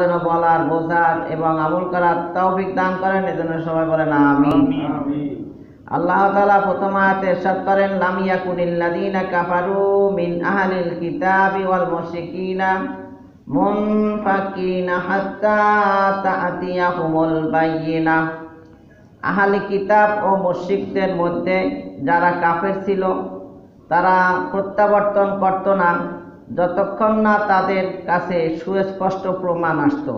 যেন বলার বোঝার এবং আমল করার তৌফিক দান করেন এজন্য সবাই বলেন আমিন। আল্লাহ তাআলা প্রথম আয়াতে ইরশাদ করেন লাম ইয়াকুনিল লাযীনা কাফারু মিন আহলিল কিতাবি ওয়াল মুশরিকিনা মুনফাকিনা হাত্তা তাআতিয়াহুমুল বায়িনা আহলি কিতাব ও মুশরিকদের মধ্যে যারা কাফের ছিল তারা প্রত্যাবর্তন করত না। যতক্ষণ না তাদের কাছে সুস্পষ্ট প্রমাণ আসত।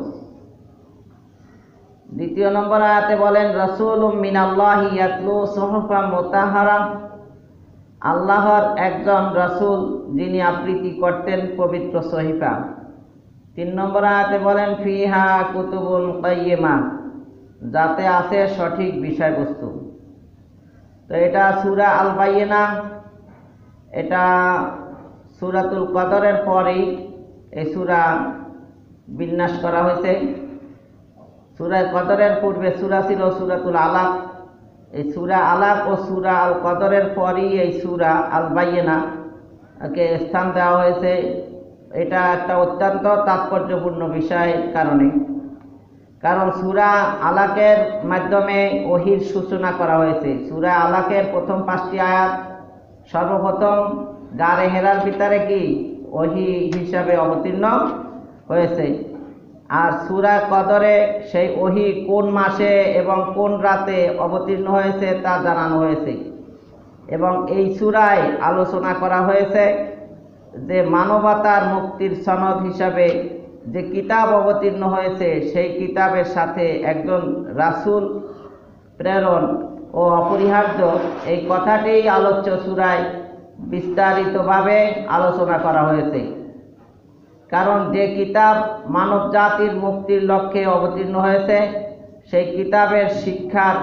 দ্বিতীয় নম্বর আয়াতে বলেন রসুল মিনাল্লাহি আল্লাহর একজন রসুল যিনি আবৃত্তি করতেন পবিত্র সহিফা। তিন নম্বর আয়াতে বলেন, ফিহা কুতুবুল কাইয়িমা, যাতে আছে সঠিক বিষয়বস্তু। তো এটা সুরা আল বাইয়িনা এটা সূরাতুল কদরের পরেই এই সুরা বিন্যাস করা হয়েছে। সূরা কদরের পূর্বে সুরা ছিল সুরাতুল আলাক। এই সুরা আলাক ও সুরা আল কদরের পরই এই সুরা আল বাইয়িনা কে স্থান দেওয়া হয়েছে। এটা একটা অত্যন্ত তাৎপর্যপূর্ণ বিষয় কারণে। কারণ সুরা আলাকের মাধ্যমে ওহির সূচনা করা হয়েছে। সুরা আলাকের প্রথম পাঁচটি আয়াত সর্বপ্রথম গারে হেরার ভিতরে কি ওহি হিসাবে অবতীর্ণ হয়েছে। আর সূরা কদরে সেই ওহি কোন মাসে এবং কোন রাতে অবতীর্ণ হয়েছে তা জানানো হয়েছে। এবং এই সূরায় আলোচনা করা হয়েছে যে মানবতার মুক্তির সনদ হিসাবে যে কিতাব অবতীর্ণ হয়েছে, সেই কিতাবের সাথে একজন রাসূল প্রেরণ ও অপরিহার্য। এই কথাটি আলোচ্য সূরায় বিস্তারিতভাবে আলোচনা করা হয়েছে। কারণ যে কিতাব মানব জাতির মুক্তির লক্ষ্যে অবতীর্ণ হয়েছে, সেই কিতাবের শিক্ষার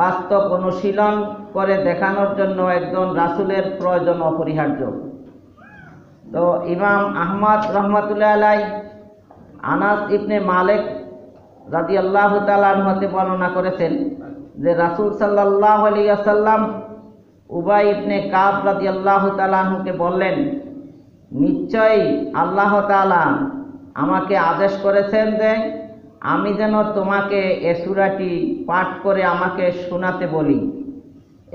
বাস্তব অনুশীলন করে দেখানোর জন্য একজন রাসূলের প্রয়োজন অপরিহার্য। তো ইমাম আহমদ রহমতুল্লাহ আলাই আনাস ইবনে মালিক রাজি আল্লাহ তালাহতে বর্ণনা করেছেন যে রাসূল সাল্লাহ আলিয়াসাল্লাম উবাই ইবনে কাব রাজি আল্লাহ তালাহুকে বললেন, নিশ্চয়ই আল্লাহ তালা আমাকে আদেশ করেছেন যে আমি যেন তোমাকে এ সূরাটি পাঠ করে আমাকে শোনাতে বলি।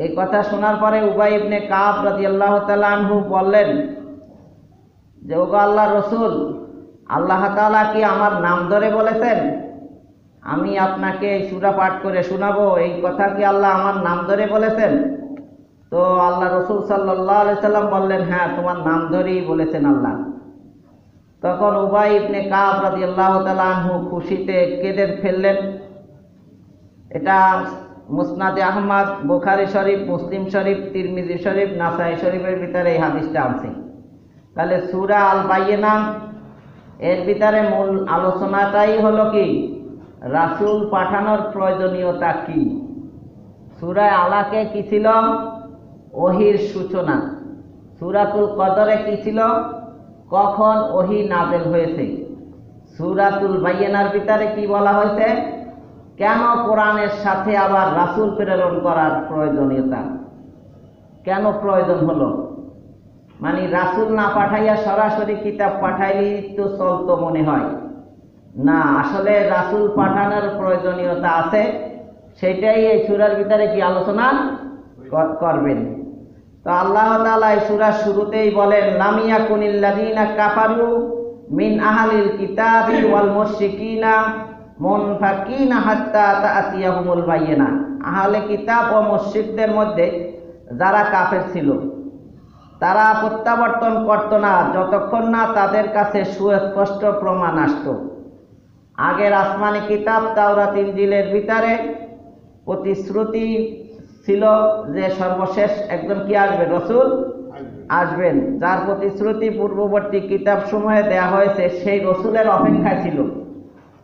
এই কথা শোনার পরে উবাই ইবনে কাব রাজি আল্লাহ তালাহু বললেন, যে ওগো আল্লাহ রসুল, আল্লাহ তাআলা কি আমার নাম ধরে বলেছেন? আমি আপনাকে এই সূরা পাঠ করে শোনাবো, এই কথা কি আল্লাহ আমার নাম ধরে বলেছেন? তো আল্লাহ রসুল সাল্লাম বললেন হ্যাঁ তোমার নাম ধরেই বলেছেন আল্লাহ। তখন উবাই ইবনে কাব রাদি আল্লাহ তালু খুশিতে কেঁদে ফেললেন। এটা মুসনাদে আহমদ, বুখারি শরীফ, মুসলিম শরীফ, তিরমিজি শরীফ, নাসাই শরীফের ভিতরে এই হাদিসটা আছে। তাহলে সুরা আল বাইয়েনা এর ভিতরে মূল আলোচনাটাই হলো কি? রাসূল পাঠানোর প্রয়োজনীয়তা কি? সুরায় আলাকে কি ছিল? ওহির সূচনা। সুরাতুল কদরে কি ছিল? কখন ওহি নাজেল হয়েছে? সুরাতুল বাইয়েনার ভিতরে কি বলা হয়েছে? কেন কোরআনের সাথে আবার রাসুল প্রেরণ করার প্রয়োজনীয়তা? কেন প্রয়োজন হলো? মানে রাসূল না পাঠাইয়া সরাসরি কিতাব পাঠাইলেই তো চলতো মনে হয়। না, আসলে রাসূল পাঠানোর প্রয়োজনীয়তা আছে, সেটাই এই সুরার ভিতরে কি আলোচনা করবেন। তো আল্লাহ তাআলা এই সূরার শুরুতেই বলেন লামিয়া কুনিল্লাযিনা কাফারু মিন আহলিল কিতাবি ওয়াল মুশরিকিনা মুনফাকিনা হাত্তা তাআতিয়াহুমুল বায়িনা আহলে কিতাব ও মুশরিকদের মধ্যে যারা কাফের ছিল, তারা প্রত্যাবর্তন করত না, যতক্ষণ না তাদের কাছে সুস্পষ্ট প্রমাণ আসত। আগের আসমানি কিতাব তাওরাত, ইনজিলের ভিতরে প্রতিশ্রুতি ছিল যে সর্বশেষ একজন কি আসবে? রসুল আসবেন। যার প্রতিশ্রুতি পূর্ববর্তী কিতাব সমূহে দেয়া হয়েছে সেই রসুলের অপেক্ষায় ছিল।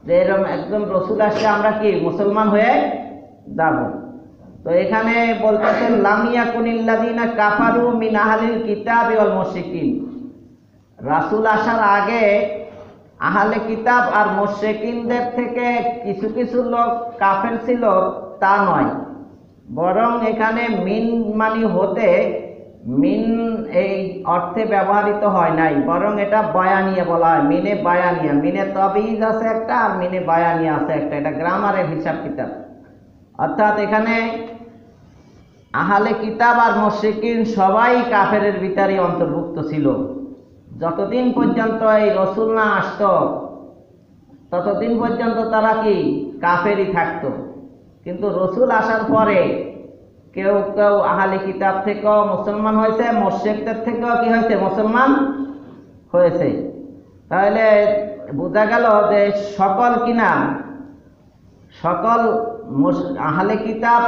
যে এরকম একজন রসুল আসলে আমরা কি মুসলমান হয়ে যাব? তো এখানে বলতেছেন লামিয়া কুনিল্লাদিনা কাফারু মিন আহলিল কিতাব ওয়াল মুশরিকিন। রাসূল আসার আগে আহলে কিতাব আর মুশরিকিনদের থেকে কিছু কিছু লোক কাফের ছিল তা নয়। বরং এখানে মিন মানি হতে মিন এই অর্থে ব্যবহৃত হয় নাই, বরং এটা বয়ানিয়া বলা হয়, মিনে বায়ানিয়া, মিনে তবিজ আছে একটা আর মিনে বায়ানিয়া আছে একটা, এটা গ্রামারের হিসাব কিতাব। অর্থাৎ এখানে আহালে কিতাব আর মশিকিন সবাই কাফেরের ভিতরে অন্তর্ভুক্ত ছিল। যতদিন পর্যন্ত এই রসুল না আসত, ততদিন পর্যন্ত তারা কি কাফেরই থাকতো? কিন্তু রসুল আসার পরে কেউ কেউ আহালি কিতাব থেকেও মুসলমান হয়েছে মোর্শেকদের থেকেও কি হয়েছে? মুসলমান হয়েছে। তাহলে বোঝা গেল যে সকল কিনা সকল আহলে কিতাব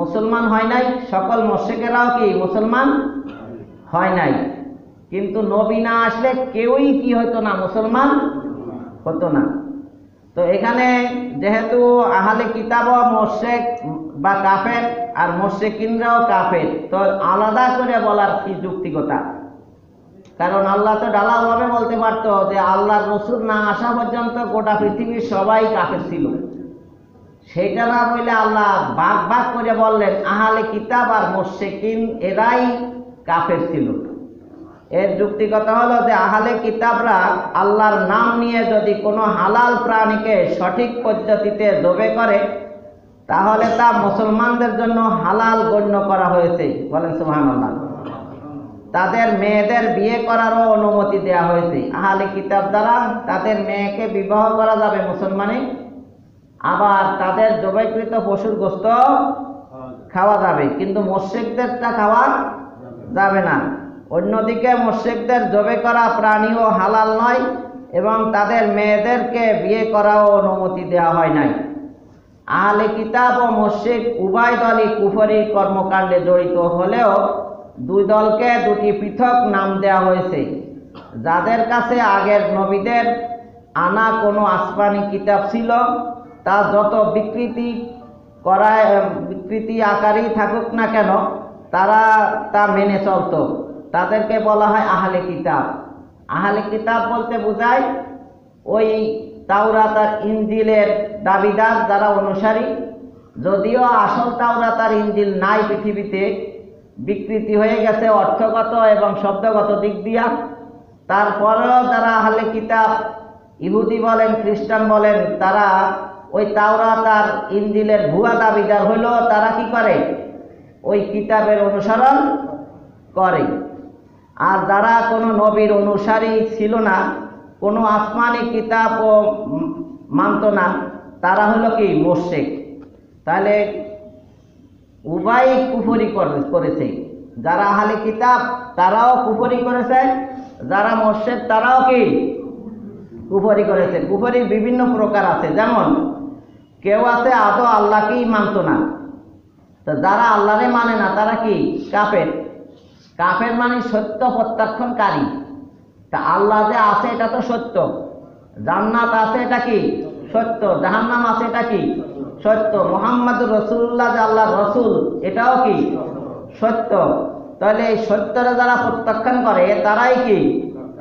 মুসলমান হয় নাই, সকল মোর্শেকেরাও কি মুসলমান হয় নাই। কিন্তু নবী না আসলে কেউই কি হতো না, মুসলমান হতো না। তো এখানে যেহেতু আহলে কিতাব মোর্শেক বা কাফের আর মোর্শেকিনরাও কাফের, তো আলাদা করে বলার কি যুক্তিকতা? কারণ আল্লাহ তো ডালাভাবে বলতে পারতো যে আল্লাহর রসুল না আসা পর্যন্ত গোটা পৃথিবীর সবাই কাফের ছিল। সেইটা না বললে আল্লাহ বাঘ বাঘ করে বললেন, আহালে কিতাব আর মোর্শেকিন এরাই কাফের ছিল। এর যুক্তিকতা হলো যে আহালে কিতাবরা আল্লাহর নাম নিয়ে যদি কোনো হালাল প্রাণীকে সঠিক পদ্ধতিতে জবে করে তাহলে তা মুসলমানদের জন্য হালাল গণ্য করা হয়েছে। বলেন সুহান তাদের মেয়েদের বিয়ে করারও অনুমতি দেওয়া হয়েছে। আহালে কিতাব দ্বারা তাদের মেয়েকে বিবাহ করা যাবে মুসলমানে। আবার তাদের জবাইকৃত পশুর গোস্ত খাওয়া যাবে। কিন্তু মোর্শেকদেরটা খাওয়া যাবে না। অন্যদিকে মোর্শেকদের জবে করা প্রাণীও হালাল নয় এবং তাদের মেয়েদেরকে বিয়ে করাও অনুমতি দেওয়া হয় নাই। আহলে কিতাব ও মোর্শেক উভয় দলই কুফরি কর্মকাণ্ডে জড়িত হলেও দুই দলকে দুটি পৃথক নাম দেওয়া হয়েছে। যাদের কাছে আগের নবীদের আনা কোনো আসমানি কিতাব ছিল, তা যত বিকৃতি করায়, বিকৃতি আকারেই থাকুক না কেন, তারা তা মেনে চলতো। তাদেরকে বলা হয় আহলে কিতাব। আহলে কিতাব বলতে বোঝায় ওই তাওরাত আর ইঞ্জিলের দাবিদার যারা অনুসারী, যদিও আসল তাওরাত আর ইঞ্জিল নাই পৃথিবীতে, বিকৃতি হয়ে গেছে অর্থগত এবং শব্দগত দিক দিয়া। তারপরেও যারা আহলে কিতাব, ইহুদি বলেন, খ্রিস্টান বলেন, তারা ওই তাওরাত আর ইঞ্জিলের ভুয়া দাবিদার হইলেও তারা কি করে? ওই কিতাবের অনুসরণ করে। আর যারা কোনো নবীর অনুসারী ছিল না, কোনো আসমানি কিতাব ও মানত না, তারা হলো কি? মোর্শেক তাহলে উভয় কুফরি করে- করেছে। যারা আহলে কিতাব, তারাও কুফরি করেছে। যারা মোর্শেদ তারাও কি? কুফরি করেছে। কুফরির বিভিন্ন প্রকার আছে। যেমন, কেউ আছে, আদৌ আল্লাহকেই মানত না। তো যারা আল্লাহরে মানে না, তারা কি? কাফের। কাফের মানে সত্য প্রত্যাখ্যানকারী। তা আল্লাহ যে আছে এটা তো সত্য। জান্নাত আছে এটা কি? সত্য। জাহান্নাম আছে এটা কি? সত্য। মোহাম্মদ রসুল্লাহ যে আল্লাহ রসুল, এটাও কি? সত্য। তাহলে এই সত্যরা যারা প্রত্যাখ্যান করে, তারাই কি?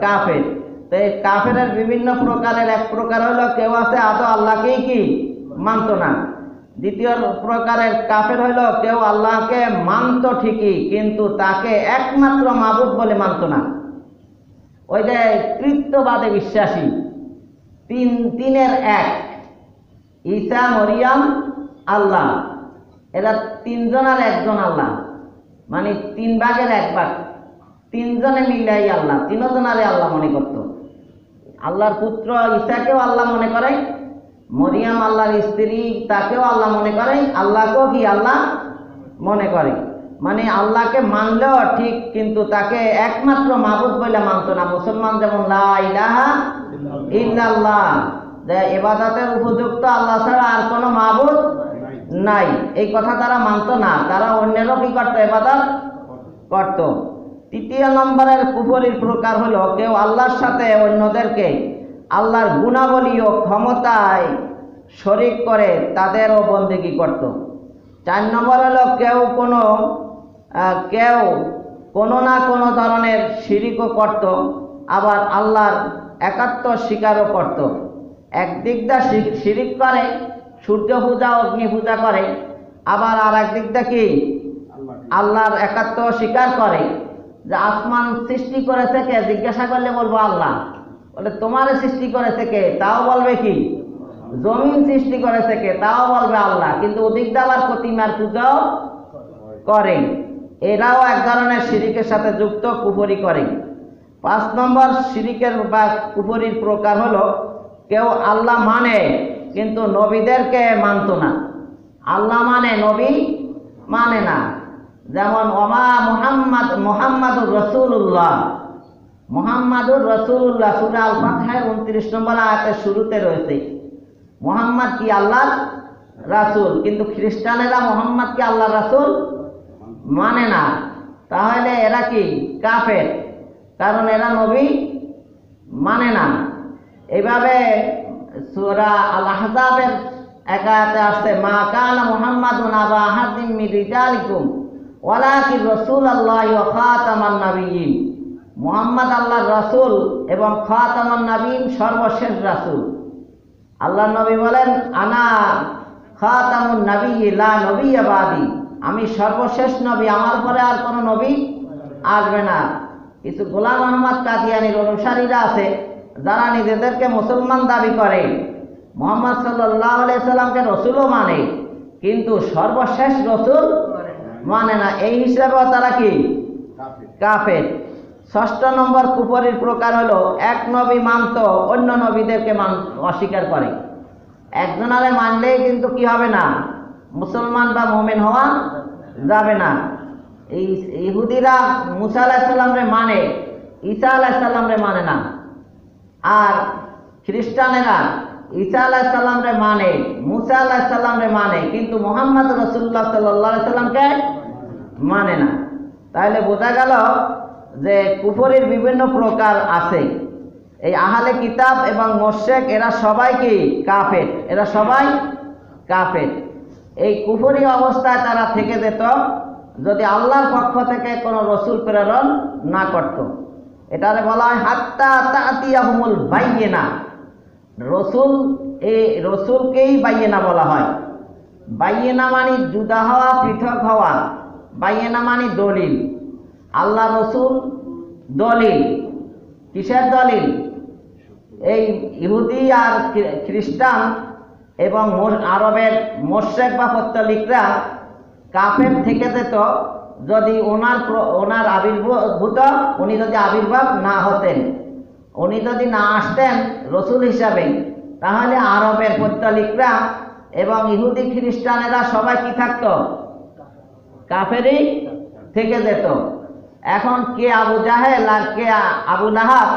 কাফের। তো এই কাফেরের বিভিন্ন প্রকারের এক প্রকার হলো, কেউ আছে আদৌ আল্লাহকেই কি? মানত না। দ্বিতীয় প্রকারের কাফের হইল, কেউ আল্লাহকে মানত ঠিকই, কিন্তু তাকে একমাত্র মাবুদ বলে মানত না। ওই যে কৃত্যবাদে বিশ্বাসী, তিন, তিনের এক, ঈসা, মরিয়াম, আল্লাহ। এরা তিনজনের একজন আল্লাহ মানে তিন ভাগের এক ভাগ। তিনজনে মিলাই আল্লাহ, তিনজনারে আল্লাহ মনে করত। আল্লাহর পুত্র ঈসাকেও আল্লাহ মনে করে মরিয়াম আল্লাহর স্ত্রী তাকেও আল্লাহ মনে করে, আল্লাহকেও কি আল্লাহ মনে করে। মানে আল্লাহকে মানলেও ঠিক, কিন্তু তাকে একমাত্র মাবুদ বলে মানত না। মুসলমান যেমন ইল্লাল্লাহ। এবাদতের উপযুক্ত আল্লাহ ছাড়া আর কোনো মাবুদ নাই। এই কথা তারা মানত না। তারা অন্যেরও কি করতো? এবাদত করত। তৃতীয় নম্বরের কুফরির প্রকার হলো, কেউ আল্লাহর সাথে অন্যদেরকে আল্লাহর গুণাবলী ও ক্ষমতায় শরিক করে তাদেরও বন্দেগি করত। চার নম্বর হলো কেউ কোনো কেউ কোনো না কোনো ধরনের শিরিকও করত, আবার আল্লাহর একাত্ম স্বীকারও করত। একদিক দা শিরিক করে, সূর্য পূজা, অগ্নি পূজা করে, আবার আর একদিক দা কি? আল্লাহর একাত্ম স্বীকার করে। যে আসমান সৃষ্টি করেছে কে? জিজ্ঞাসা করলে বলব আল্লাহ। বলে, তোমার সৃষ্টি করেছে কে তাও বলবে কি? জমিন সৃষ্টি করেছে কে তাও বলবে আল্লাহ। কিন্তু অধিক দাবার প্রতিমার পূজাও করে। এরাও এক ধরনের শিরিকের সাথে যুক্ত, কুফরি করে। পাঁচ নম্বর শিরিকের বা কুফরির প্রকার হলো, কেউ আল্লাহ মানে কিন্তু নবীদেরকে মানত না। আল্লাহ মানে নবী মানে না। যেমন, ওমা মুহাম্মদ, মোহাম্মদুর রসুল্লাহ মোহাম্মদুর রসুল্লাহ সুরা আল ফাতহার উনত্রিশ নম্বর আয়াতের শুরুতে রয়েছে। মোহাম্মদ কি আল্লাহর রাসূল? কিন্তু খ্রিস্টানেরা মোহাম্মদ কি আল্লাহর রাসুল? মানে না। তাহলে এরা কি? কাফের। কারণ এরা নবী মানে না। এইভাবে সূরা আল আহজাবের একাতে আসছে, মা কানা মুহাম্মাদুন আবা আহাদিন মিন রিজালিকুম, ওয়ালাকিন রাসূলুল্লাহি ওয়া খাতামান নাবিয়্যিন। মুহাম্মদ আল্লাহর রাসূল এবং খাতামান নাবিয়্যিন সর্বশেষ রাসূল। আল্লাহ নবী বলেন, আনা খাতামুন নবী লা নবী বাদি। আমি সর্বশেষ নবী, আমার পরে আর কোনো নবী আসবে না। কিছু গোলাম আহমদ কাদিয়ানির অনুসারীরা আছে, যারা নিজেদেরকে মুসলমান দাবি করে। মোহাম্মদ সাল্লাহ সাল্লামকে রসুলও মানে কিন্তু সর্বশেষ রসুল মানে না। এই হিসাবেও তারা কি? কাফের। ষষ্ঠ নম্বর কুপরির প্রকার হলো, এক নবী মানত, অন্য নবীদেরকে মান, অস্বীকার করে। একজনারে মানলেই কিন্তু কি হবে না? মুসলমান বা মোমেন হওয়া যাবে না। এই ইহুদিরা মুসা আলাহিসাল্লামরে মানে ঈসা আলাহিসাল্লামরে মানে না। আর খ্রিস্টানেরা ঈসা আলাহিসাল্লামরে মানে মুসা আলাহিসাল্লামরে মানে কিন্তু মোহাম্মদ রসুল্লাহ সাল্লাহ সাল্লামকে মানে না। তাহলে বোঝা গেল যে কুফরির বিভিন্ন প্রকার আছে। এই আহালে কিতাব এবং মোশেক, এরা সবাই কি? কাফের। এরা সবাই কাফের। এই কুফরি অবস্থায় তারা থেকে যেত যদি আল্লাহর পক্ষ থেকে কোনো রসুল প্রেরণ না করত। এটারে বলা হয়, হাত্তা তাতিয়াহুমুল বাইয়েনা। রসুল, এই রসুলকেই বাইয়েনা বলা হয়। বাইয়েনা মানে জুদা হওয়া, পৃথক হওয়া। বাইয়েনা মানে দলিল। আল্লাহ রসুল দলিল, কিসের দলিল? এই ইহুদি আর খ্রিস্টান এবং আরবের মোশেক বা পত্তলিকরা কাফের থেকে যেত, যদি ওনার ওনার আবির্ভূত, উনি যদি আবির্ভাব না হতেন, উনি যদি না আসতেন রসুল হিসাবে তাহলে আরবের পত্তলিকরা এবং ইহুদি খ্রিস্টানেরা সবাই কি থাকতো? কাফেরই থেকে যেত। এখন কে আবু জাহেল আর কে আবু লাহাব?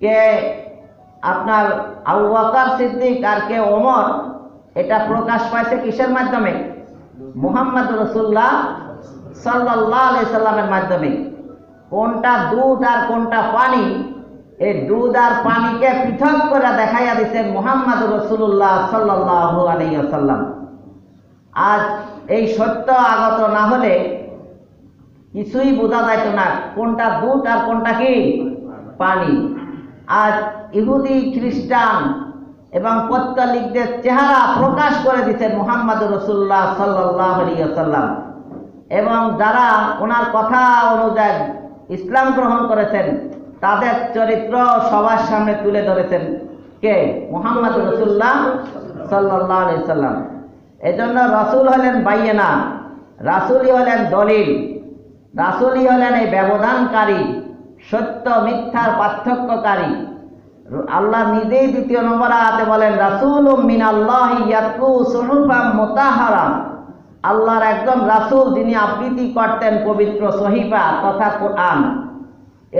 কে আপনার আবু বকর সিদ্দিক আর কে ওমর? এটা প্রকাশ পাইছে কিসের মাধ্যমে? মুহাম্মদ রসুল্লাহ সাল্লাহ আলাই সাল্লামের মাধ্যমে। কোনটা দুধ আর কোনটা পানি? এই দুধ আর পানিকে পৃথক করে দেখাইয়া দিচ্ছেন মুহাম্মদ রসুল্লাহ সাল্লাহ আলাইসাল্লাম আজ এই সত্য আগত না হলে কিছুই বোঝা যাইত না, কোনটা দুধ আর কোনটা কি? পানি। আজ ইহুদি খ্রিস্টান এবং পত্তলিকদের চেহারা প্রকাশ করে দিচ্ছেন মোহাম্মদ রসুল্লাহ সাল্লাহ সাল্লাম এবং যারা ওনার কথা অনুযায়ী ইসলাম গ্রহণ করেছেন, তাদের চরিত্র সবার সামনে তুলে ধরেছেন কে? মোহাম্মদ রসুল্লাহ সাল্লাহ সাল্লাম এজন্য রসুল হলেন বাইয়েনা, রাসুলই হলেন দলিল। রাসুলই হলেন এই ব্যবধানকারী, সত্য, মিথ্যার পার্থক্যকারী। আল্লাহ নিজেই দ্বিতীয় নম্বর আয়াতে বলেন রাসুল মিন আল্লাহ ইয়াতলু সুহুফাম মুতাহারা। আল্লাহর একজন রাসূল যিনি আবৃত্তি করতেন পবিত্র সহিফা তথা কোরআন।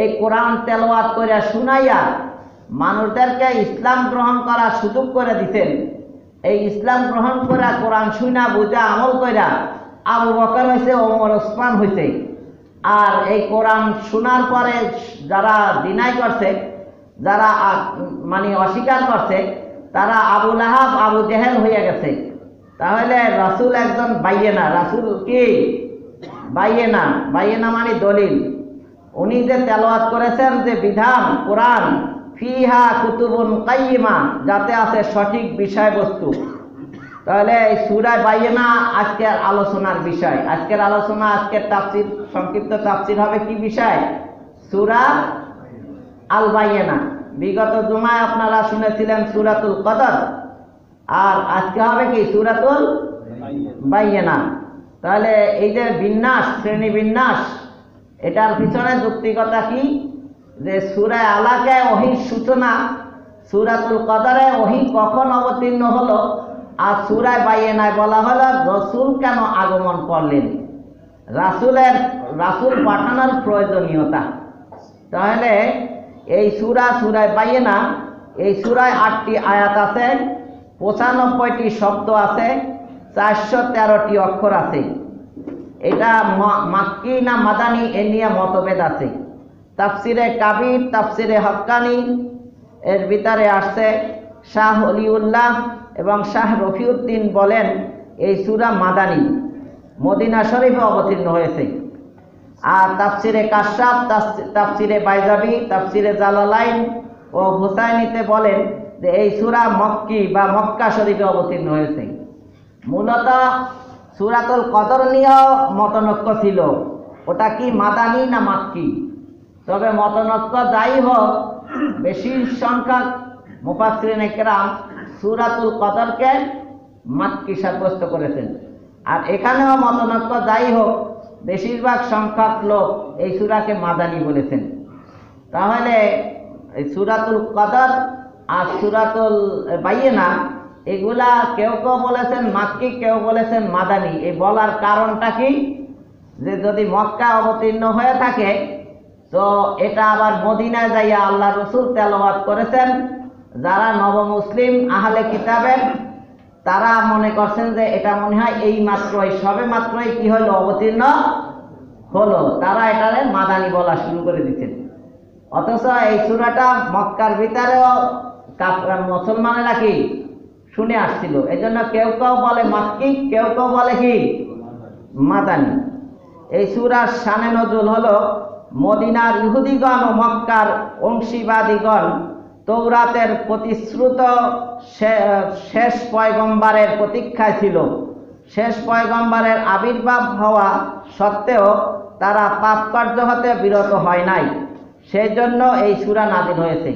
এই কোরআন তেলওয়াত করে শুনাইয়া মানুষদেরকে ইসলাম গ্রহণ করার সুযোগ করে দিতেন। এই ইসলাম গ্রহণ করা কোরআন শুনা বুঝা, আমল কইরা আবু বকর হয়েছে ওমর, ওসমান হয়েছে আর এই কোরআন শোনার পরে যারা দিনাই করছে, যারা মানে অস্বীকার করছে, তারা আবু লাহাব, আবু জেহেল হয়ে গেছে। তাহলে রাসূল একজন বাইয়েনা রাসূল কি? বাইয়েনা বাইয়েনা মানে দলিল। উনি যে তেলাওয়াত করেছেন যে বিধান, কোরআন, ফিহা কুতুবুন কাইয়িমা, যাতে আছে সঠিক বিষয়বস্তু। তাহলে এই সুরায় বাইয়েনা আজকের আলোচনার বিষয়। আজকের আলোচনা, আজকের তাফসির, সংক্ষিপ্ত তাফসির হবে কি বিষয়? সুরা আল বাইয়েনা বিগত জুমায় আপনারা শুনেছিলেন সুরাতুল কদর। আর আজকে হবে কি? সুরাতুল বাইয়েনা তাহলে এই যে বিন্যাস, শ্রেণি বিন্যাস, এটার পিছনে যুক্তিকতা কি? যে সুরায় আলাকে ওহির সূচনা, সুরাতুল কদরে ওহি কখন অবতীর্ণ হলো? আর সুরায় বাইয়েনায় বলা হলো, রসুল কেন আগমন করলেন? রাসুলের, রাসুল পাঠানোর প্রয়োজনীয়তা। তাহলে এই সুরা, সুরায় বাইয়েনা এই সুরায় আটটি আয়াত আছে, পঁচানব্বইটি শব্দ আছে, চারশো তেরোটি অক্ষর আছে। এটা মাক্কি না মাদানি এ নিয়ে মতভেদ আছে। তাফসিরে কাবির, তাফসিরে হক্কানি, এর ভিতরে আসছে শাহ অলিউল্লাহ এবং শাহ রফিউদ্দিন বলেন, এই সুরা মাদানী মদিনা শরীফে অবতীর্ণ হয়েছে। আর তাফসিরে কাশ্যাপ তাফসি- তাফসিরে বাইজাবি, তাফসিরে জালালাইন ও হুসাইনিতে বলেন যে এই সুরা মক্কি বা মক্কা শরীফে অবতীর্ণ হয়েছে। মূলত সুরাতুল কদর নিয়েও মতনৈক্য ছিল। ওটা কি মাদানি না মাক্কি? তবে মতনৈক্য যাই হোক, বেশি সংখ্যক মুফাসরিন একরাম সুরাতুল কদরকে মাক্কি সাব্যস্ত করেছেন। আর এখানেও মতনৈক্য যাই হোক, বেশিরভাগ সংখ্যক লোক এই সুরাকে মাদানি বলেছেন। তাহলে এই সুরাতুল কদর আর সুরাতুল বাইয়েনা, এগুলা কেউ কেউ বলেছেন মাক্কি কেউ বলেছেন মাদানি। এই বলার কারণটা কি? যে যদি মক্কা অবতীর্ণ হয়ে থাকে, তো এটা আবার মদিনায় যাইয়া আল্লাহ রসুল তেলাওয়াত করেছেন যারা নব মুসলিম আহলে কিতাবের তারা মনে করছেন যে এটা মনে হয় এই মাত্রই। সবে মাত্রই কি হলো? অবতীর্ণ হলো। তারা এটারে মাদানি বলা শুরু করে দিচ্ছেন। অথচ এই সুরাটা মক্কার ভিতরেও মুসলমানেরা কি শুনে আসছিল? এই জন্য কেউ কেউ বলে মাক্কি, কেউ কেউ বলে কি? মাদানি। এই সুরার সানে নজুল হলো মদিনার ইহুদিগণ ও মক্কার অংশীবাদীগণ তৌরাতের প্রতিশ্রুত শেষ পয়গম্বারের প্রতীক্ষায় ছিল। শেষ পয়গম্বারের আবির্ভাব হওয়া সত্ত্বেও তারা পাপ কার্য হতে বিরত হয় নাই। সেই জন্য এই সুরা নাজিল হয়েছে।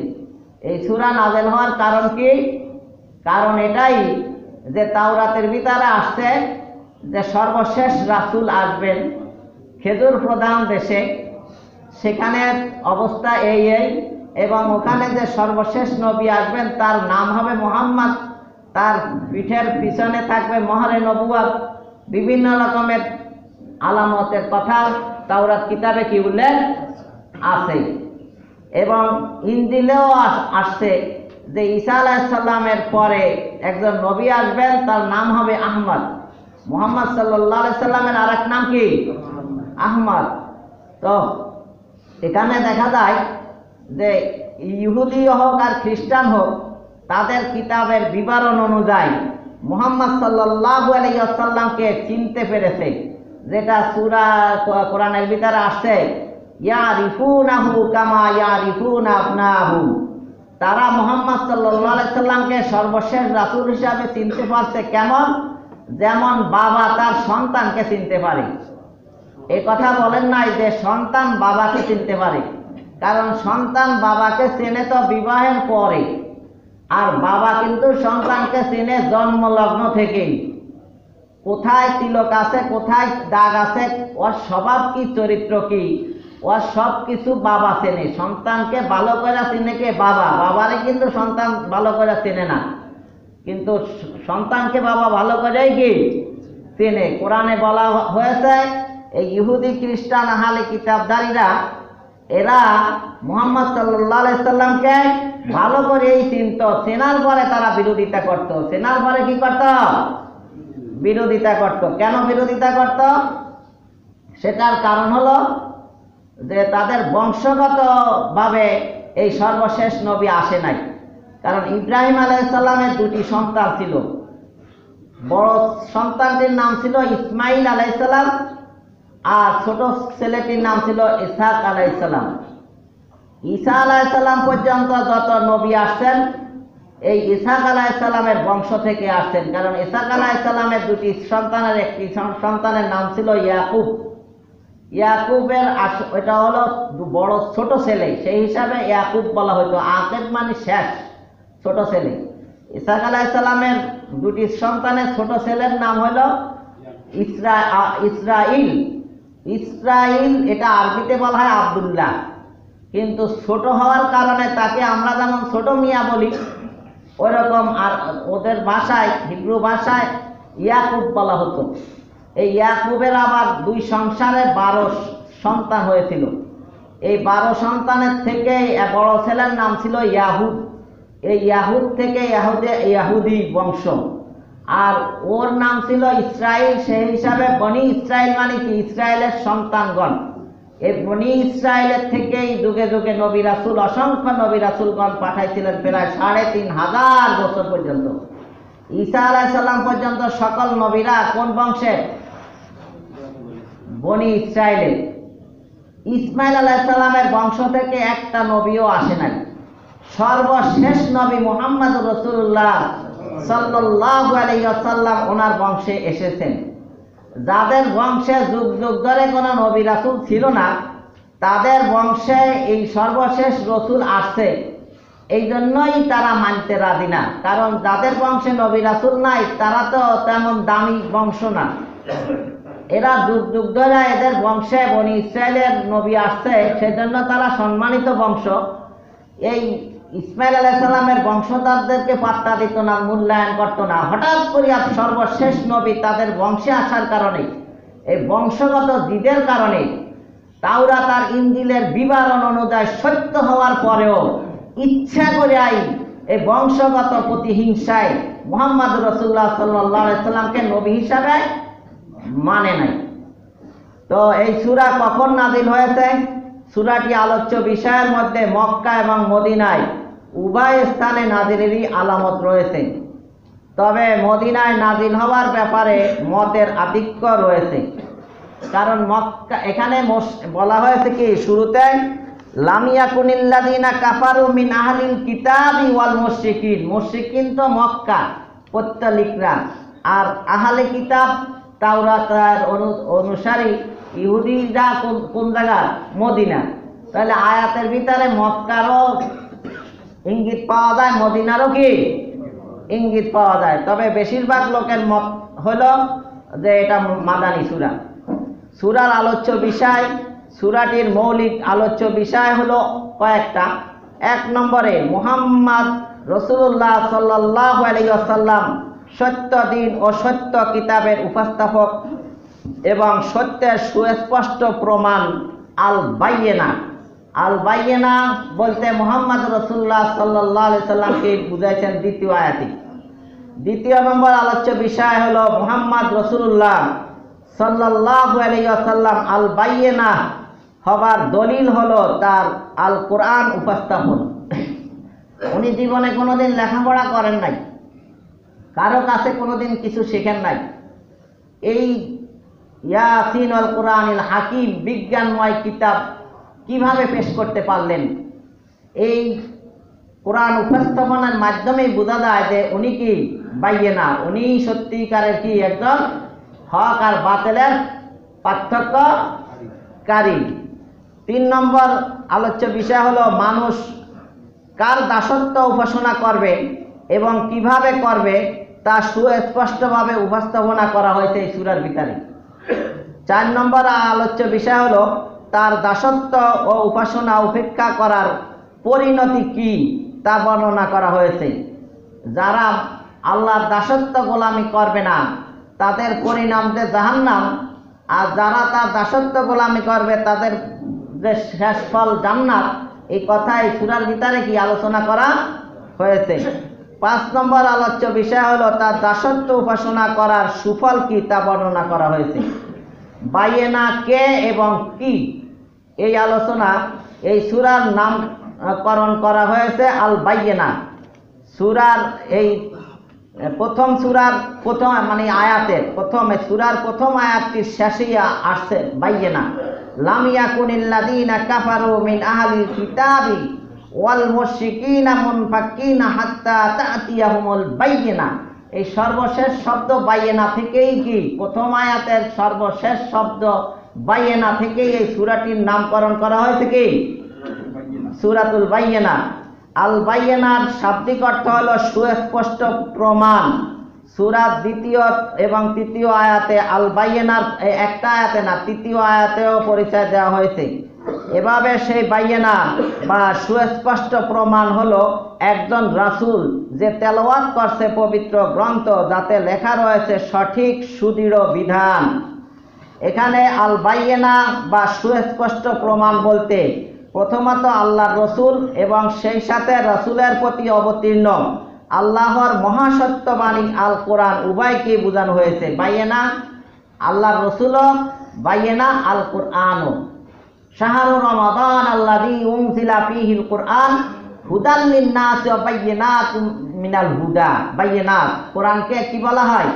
এই সুরা নাজিল হওয়ার কারণ কি? কারণ এটাই যে তাওরাতের ভিতরে আসছে যে সর্বশেষ রাসূল আসবেন খেজুর প্রধান দেশে। সেখানে অবস্থা এই এই এবং ওখানে যে সর্বশেষ নবী আসবেন, তার নাম হবে মোহাম্মদ। তার পিঠের পিছনে থাকবে মহারে নবুয়াত বিভিন্ন রকমের আলামতের কথা তাওরাত কিতাবে কি উল্লেখ আছে। এবং ইন্দিলেও আসছে যে ঈসা আলাহিসাল্লামের পরে একজন নবী আসবেন, তার নাম হবে আহমদ। মোহাম্মদ সাল্লাহ সাল্লামের আর নাম কি? আহমদ। তো এখানে দেখা যায় যে ইহুদি হোক আর খ্রিস্টান হোক, তাদের কিতাবের বিবরণ অনুযায়ী মোহাম্মদ সাল্লাহ আলাইসাল্লামকে চিনতে পেরেছে। যেটা সুরা কোরআনের ভিতরে আসছে ইয়া ইয়া রিফুন তারা মোহাম্মদ সাল্লামকে সর্বশেষ রাসূল হিসাবে চিনতে পারছে কেমন? যেমন বাবা তার সন্তানকে চিনতে পারে। এই কথা বলেন নাই যে সন্তান বাবাকে চিনতে পারে। কারণ সন্তান বাবাকে চেনে তো বিবাহের পরে আর বাবা কিন্তু সন্তানকে চেনে জন্মলগ্ন থেকেই। কোথায় তিলক আছে, কোথায় দাগ আছে, ওর স্বভাব কি, চরিত্র কি, ওর সব কিছু বাবা চেনে। সন্তানকে ভালো করে চেনে কে বাবা? বাবারে কিন্তু সন্তান ভালো করে চেনে না। কিন্তু সন্তানকে বাবা ভালো করেই কি? চেনে। কোরআনে বলা হয়েছে, এই ইহুদি খ্রিস্টান আহালে কিতাবদারীরা এরা মোহাম্মদ সাল্লাহ সাল্লামকে ভালো করেই চিনত সেনার পরে তারা বিরোধিতা করত। সেনার পরে কি করত? বিরোধিতা করত। কেন বিরোধিতা করত? সেটার কারণ হলো যে তাদের বংশগতভাবে এই সর্বশেষ নবী আসে নাই। কারণ ইব্রাহিম আলাইসাল্লামের দুটি সন্তান ছিল। বড় সন্তানটির নাম ছিল ইসমাইল আলাইসাল্লাম আর ছোট ছেলেটির নাম ছিল ইসাক আলাইসাল্লাম ঈসা আলাইসাল্লাম পর্যন্ত যত নবী আসছেন, এই ইসাক আলাহিসাল্লামের বংশ থেকে আসছেন। কারণ ইসাক আলাহিসাল্লামের দুটি সন্তানের একটি সন্তানের নাম ছিল ইয়াকুব। ইয়াকুবের ওইটা হলো বড় ছোট ছেলে। সেই হিসাবে ইয়াকুব বলা হতো আকেব মানে শেষ ছোট ছেলে। ইসাক আলাহিসাল্লামের দুটি সন্তানের ছোট ছেলের নাম হলো ইসরা ইসরাইল ইসরাইল, এটা আরবিতে বলা হয় আব্দুল্লাহ। কিন্তু ছোট হওয়ার কারণে তাকে আমরা যেমন ছোট মিয়া বলি ওইরকম আর ওদের ভাষায়, হিব্রু ভাষায় ইয়াকুব বলা হতো। এই ইয়াকুবের আবার দুই সংসারে বারো সন্তান হয়েছিল। এই বারো সন্তানের থেকে বড় ছেলের নাম ছিল ইয়াহুদ। এই ইয়াহুদ থেকে ইয়াহুদে, ইয়াহুদি বংশ। আর ওর নাম ছিল ইসরায়েল সেই হিসাবে বনি ইসরায়েল মানে কি? ইসরায়েলের সন্তানগণ। এই বনি ইসরায়েলের থেকেই যুগে যুগে নবী রাসুল, অসংখ্য নবী রাসুলগণ পাঠাইছিলেন প্রায় সাড়ে তিন হাজার বছর পর্যন্ত। ঈসা আলাইসাল্লাম পর্যন্ত সকল নবীরা কোন বংশের? বনি ইসরায়েলের ইসমাইল আলাইসাল্লামের বংশ থেকে একটা নবীও আসে নাই। সর্বশেষ নবী মোহাম্মদ রসুল্লাহ সাল্লাহ আলাইসাল্লাম ওনার বংশে এসেছেন। যাদের বংশে যুগ যুগ ধরে কোনো নবী রাসুল ছিল না, তাদের বংশে এই সর্বশেষ রসুল আসছে। এই জন্যই তারা মানতে রাজি না। কারণ যাদের বংশে নবী রাসুল নাই, তারা তো তেমন দামি বংশ না। এরা যুগ যুগ ধরে এদের বংশে বনি ইসরায়েলের নবী আসছে, সেজন্য তারা সম্মানিত বংশ। এই ইসমাইল আলাইসাল্লামের বংশধরদেরকে পাত্তা দিত না, মূল্যায়ন করতো না। হঠাৎ করে আর সর্বশেষ নবী তাদের বংশে আসার কারণে, এই বংশগত জিদের কারণে তাওরা তার ইঞ্জিলের বিবরণ অনুযায়ী সত্য হওয়ার পরেও ইচ্ছা করে আই এই বংশগত প্রতিহিংসায় মোহাম্মদ রসুল্লাহ সাল্লাহ সাল্লামকে নবী হিসাবে মানে নাই। তো এই সূরা কখন নাজিল হয়েছে? সূরাটি আলোচ্য বিষয়ের মধ্যে মক্কা এবং মদিনায় উভয় স্থানে নাজিলেরই আলামত রয়েছে। তবে মদিনায় নাজিল হওয়ার ব্যাপারে মতের আধিক্য রয়েছে। কারণ মক্কা, এখানে বলা হয়েছে কি, শুরুতে লামিয়া কুনিল্লাদিনা কাফারু মিন আহলিল কিতাবি ওয়াল মুশরিকিন। মুশরিকিন তো মক্কা পত্তলিকরা আর আহলে কিতাব তাওরাতার অনু- অনুসারী ইহুদিরা কোন জায়গা? মদিনা। তাহলে আয়াতের ভিতরে মক্কারও ইঙ্গিত পাওয়া যায়, মদিনারও কি? ইঙ্গিত পাওয়া যায়। তবে বেশিরভাগ লোকের মত হলো যে এটা মাদানী সুরা। সুরার আলোচ্য বিষয়, সুরাটির মৌলিক আলোচ্য বিষয় হলো কয়েকটা। এক নম্বরে, মুহাম্মদ রসুল্লাহ সাল্লাহ আলিয়াল্লাম সত্য দিন ও সত্য কিতাবের উপস্থাপক এবং সত্যের সুস্পষ্ট প্রমাণ আল বাইয়েনা। আল বাইয়েনা বলতে মোহাম্মদ রসুল্লাহ সাল্লাহ সাল্লামকে বুঝাইছেন দ্বিতীয় আয়াতি। দ্বিতীয় নম্বর আলোচ্য বিষয় হলো মোহাম্মদ রসুল্লাহ সাল্লাহ আলাইসাল্লাম আল বাইয়েনা হবার দলিল হলো তার আল কোরআন উপস্থাপন। উনি জীবনে কোনোদিন লেখাপড়া করেন নাই। কারও কাছে কোনোদিন কিছু শেখেন নাই। এই ইয়াসিন আল কোরআনিল হাকিম, বিজ্ঞানময় কিতাব কীভাবে পেশ করতে পারলেন? এই কোরআন উপস্থাপনার মাধ্যমেই বোঝা যায় যে উনি কি বাইয়ে না, উনি সত্যিকারের কি একজন হক আর বাতিলের পার্থক্যকারী। তিন নম্বর আলোচ্য বিষয় হলো, মানুষ কার দাসত্ব উপাসনা করবে এবং কীভাবে করবে তা সুস্পষ্টভাবে উপস্থাপনা করা হয়েছে এই সুরার ভিতরে। চার নম্বর আলোচ্য বিষয় হলো, তার দাসত্ব ও উপাসনা উপেক্ষা করার পরিণতি কি তা বর্ণনা করা হয়েছে। যারা আল্লাহর দাসত্ব গোলামি করবে না, তাদের পরিণাম যে জাহান্নাম, আর যারা তার দাসত্ব গোলামি করবে, তাদের যে শেষ ফল জান্নাত, এই কথাই সুরার ভিতরে কি আলোচনা করা হয়েছে। পাঁচ নম্বর আলোচ্য বিষয় হলো তার দাসত্ব উপাসনা করার সুফল কি তা বর্ণনা করা হয়েছে। বাইয়েনা কে এবং কি? এই আলোচনা, এই সুরার নামকরণ করা হয়েছে আল বাইয়েনা সুরার এই প্রথম সুরার প্রথম মানে আয়াতের প্রথমে সুরার প্রথম আয়াতটির শেষেই আসছে বাইয়েনা লামিয়া কুনিল্লাদিনা কাফারু মিন আহলিল কিতাবি ওয়াল মুশরিকিনা মুনফাকিনা হাত্তা তাতিয়াহুমুল বাইয়িনা এই সর্বশেষ শব্দ বাইয়েনা থেকেই কি? প্রথম আয়াতের সর্বশেষ শব্দ বাইয়েনা থেকেই এই সূরাটির নামকরণ করা হয়েছে কি? সুরাতুল বাইয়েনা আল বাইয়েনার শাব্দিক অর্থ হলো সুস্পষ্ট প্রমাণ। সুরাত দ্বিতীয় এবং তৃতীয় আয়াতে আল বাইয়েনার একটা আয়াতে না, তৃতীয় আয়াতেও পরিচয় দেওয়া হয়েছে। এভাবে সেই বাইয়েনা বা সুস্পষ্ট প্রমাণ হলো একজন রাসূল যে তেলাওয়াত করছে পবিত্র গ্রন্থ যাতে লেখা রয়েছে সঠিক সুদৃঢ় বিধান। এখানে আল বাইয়েনা বা সুস্পষ্ট প্রমাণ বলতে প্রথমত আল্লাহ রসুল এবং সেই সাথে রসুলের প্রতি অবতীর্ণ। আল্লাহর মহাসত্যবাণী আল কোরআন উভয়কে বোঝানো হয়েছে। বাইয়েনা আল্লাহ রসুল বাইয়েনা আল কোরআনও। শাহরু রমাদান আল্লাযী উনজিলা ফীহিল কুরআন হুদাল লিন-নাস ওয়া বায়্যিনাতুম মিনাল হুদা। বায়্যিনাত কোরআনকে কি বলা হয়?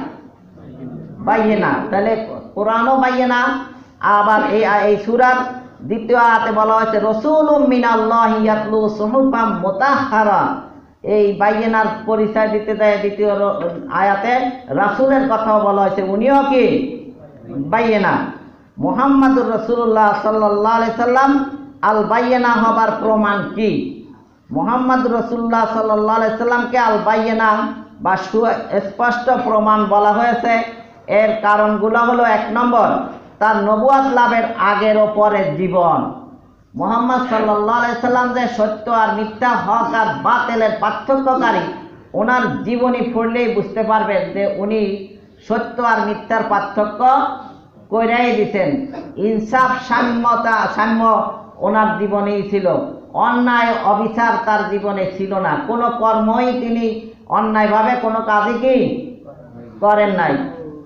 বাইয়েনা তাহলে কোরআনও বাইয়েনা আবার এই এই সুরার দ্বিতীয় আয়াতে বলা হয়েছে, রসুলুম মিনাল্লাহি ইয়াতলু সুহুফাম মুতাহহারা। এই বাইয়েনার পরিচয় দিতে দেয় দ্বিতীয় আয়াতে। রাসূলের কথাও বলা হয়েছে, উনিও কি? বাইয়েনা মুহাম্মাদুর রাসূলুল্লাহ সাল্লাল্লাহু আলাইহি সাল্লাম আল বাইয়েনা হবার প্রমাণ কি? মোহাম্মদ রসুল্লাহ সাল্লাহ সাল্লামকে আল বাইয়েনা বা স্পষ্ট প্রমাণ বলা হয়েছে। এর কারণগুলো হলো এক নম্বর, তার নবুয়াত লাভের আগের ও পরের জীবন। মোহাম্মদ সাল্লাহ সাল্লাম যে সত্য আর মিথ্যা, হক আর বাতেলের পার্থক্যকারী, ওনার জীবনী পড়লেই বুঝতে পারবেন যে উনি সত্য আর মিথ্যার পার্থক্য কইরাই দিছেন। ইনসাফ, সাম্যতা, সাম্য ওনার জীবনেই ছিল। অন্যায়, অবিচার তার জীবনে ছিল না। কোনো কর্মই তিনি অন্যায়ভাবে কোনো কাজই কি করেন নাই।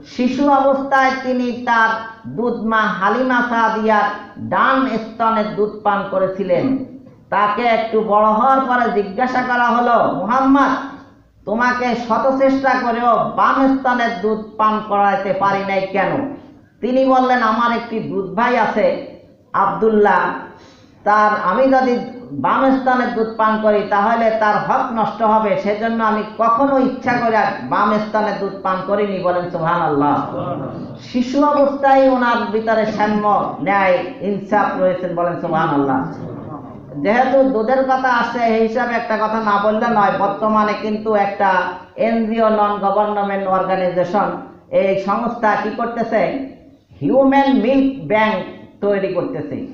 শিশু অবস্থায় তিনি তার দুধ মা হালিমা সাদিয়ার ডান স্তনে দুধ পান করেছিলেন। তাকে একটু বড় হওয়ার পরে জিজ্ঞাসা করা হলো, মুহাম্মদ, তোমাকে শত চেষ্টা করেও বাম স্তনের দুধ পান করাইতে পারি নাই কেন? তিনি বললেন, আমার একটি দুধ ভাই আছে, আব্দুল্লাহ। তার আমি যদি বাম স্থানের দুধ পান করি, তাহলে তার হক নষ্ট হবে। সেজন্য আমি কখনো ইচ্ছা করে বাম স্থানের দুধ পান করিনি বলেন সুহান আল্লাহ শিশু অবস্থায় ওনার ভিতরে সাম্য, ন্যায়, ইনসাফ রয়েছেন বলেন সোহান আল্লাহ যেহেতু দুধের কথা আসছে এই হিসাবে একটা কথা না বললে নয়। বর্তমানে কিন্তু একটা এনজিও নন গভর্নমেন্ট অর্গানাইজেশন এই সংস্থা কি করতেছে? হিউম্যান মিল্ক ব্যাংক তৈরি করতেছে।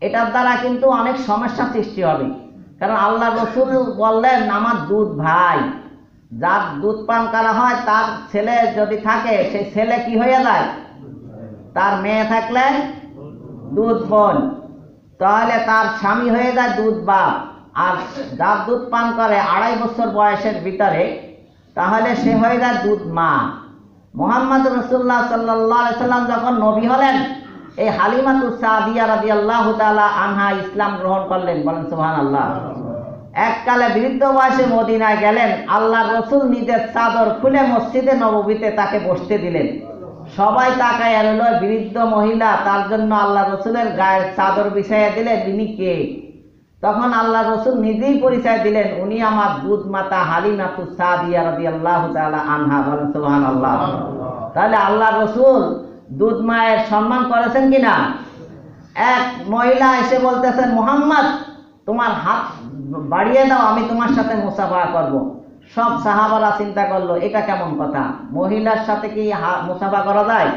এটার দ্বারা কিন্তু অনেক সমস্যা সৃষ্টি হবে। কারণ আল্লাহ রসুল বললেন, আমার দুধ ভাই, যার দুধ পান করা হয়, তার ছেলে যদি থাকে সেই ছেলে কি হয়ে যায়? তার মেয়ে থাকলে দুধ বোন। তাহলে তার স্বামী হয়ে যায় দুধ বাপ। আর যার দুধ পান করে আড়াই বছর বয়সের ভিতরে, তাহলে সে হয়ে যায় দুধ মা। মোহাম্মদ রসুল্লাহ সাল্লাহ সাল্লাম যখন নবী হলেন, এই হালিমাতু সাদিয়া রাদি আল্লাহ তালা আনহা ইসলাম গ্রহণ করলেন, বলেন সুহান আল্লাহ এককালে বৃদ্ধ বয়সে মদিনায় গেলেন আল্লাহ রসুল নিজের চাদর খুলে মসজিদে নববীতে তাকে বসতে দিলেন। সবাই তাকায় এল বৃদ্ধ মহিলা, তার জন্য আল্লাহ রসুলের গায়ের চাদর বিছাইয়া দিলেন। ইনি কে? তখন আল্লাহ রসুল নিজেই পরিচয় দিলেন, উনি আমার দুধ মাতা হালিমাতু সাদিয়া রাদি আল্লাহ আনহা বলেন সুহান আল্লাহ তাহলে আল্লাহ রসুল দুধ মায়ের সম্মান করেছেন কিনা? এক মহিলা এসে বলতেছেন, মোহাম্মদ, তোমার হাত বাড়িয়ে দাও, আমি তোমার সাথে মুসাফা করব। সব সাহাবারা চিন্তা করল, এটা কেমন কথা? মহিলার সাথে কি মুসাফা করা যায়?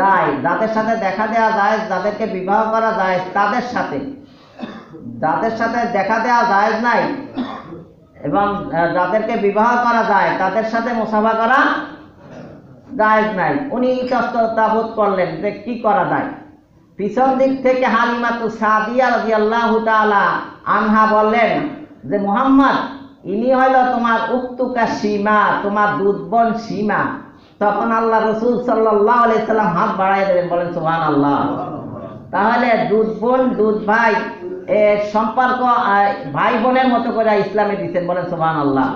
যায়, যাদের সাথে দেখা দেওয়া যায়, যাদেরকে বিবাহ করা যায়, তাদের সাথে। যাদের সাথে দেখা দেওয়া যায় নাই এবং যাদেরকে বিবাহ করা যায়, তাদের সাথে মুসাফা করা জায়েজ নাই। উনি ইতস্ততা বোধ করলেন যে কি করা যায়। পিছন দিক থেকে হালিমাতু সাদিয়া রাদিয়াল্লাহু তাআলা আনহা বললেন যে, মুহাম্মদ, ইনি হইল তোমার উক্তুকা সীমা, তোমার দুধবন সীমা। তখন আল্লাহ রসুল সাল্লাল্লাহু আলাইহি সাল্লাম হাত বাড়াই দেবেন বলেন, সুবহানাল্লাহ। তাহলে দুধ বোন দুধ ভাই সম্পর্ক ভাই বোনের মতো করে ইসলামে দিচ্ছেন বলেন সুবহান আল্লাহ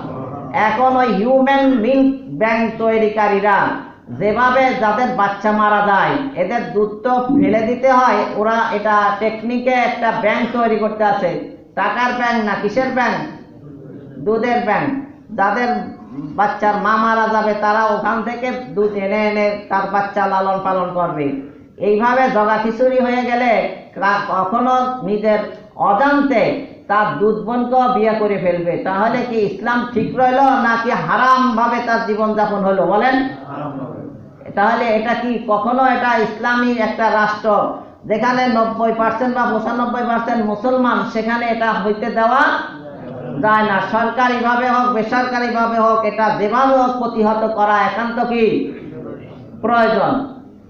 এখন ওই হিউম্যান মিল্ক ব্যাংক তৈরিকারীরা যেভাবে যাদের বাচ্চা মারা যায় এদের দুধ তো ফেলে দিতে হয় ওরা এটা টেকনিকে একটা ব্যাংক তৈরি করতে আছে। টাকার ব্যাংক না কিসের ব্যাংক দুধের ব্যাংক যাদের বাচ্চার মা মারা যাবে তারা ওখান থেকে দুধ এনে এনে তার বাচ্চা লালন পালন করবে। এইভাবে জগা খিচুড়ি হয়ে গেলে কখনো নিজের অজান্তে তার দুধ বোনকেও বিয়ে করে ফেলবে। তাহলে কি ইসলাম ঠিক রইল নাকি হারাম ভাবে তার জীবনযাপন হলো? বলেন। তাহলে এটা কি কখনো এটা ইসলামী একটা রাষ্ট্র? যেখানে নব্বই পার্সেন্ট বা পঁচানব্বই পার্সেন্ট মুসলমান সেখানে এটা হইতে দেওয়া যায় না। সরকারিভাবে হোক বেসরকারিভাবে হোক এটা যেভাবে হোক প্রতিহত করা একান্ত কি? প্রয়োজন।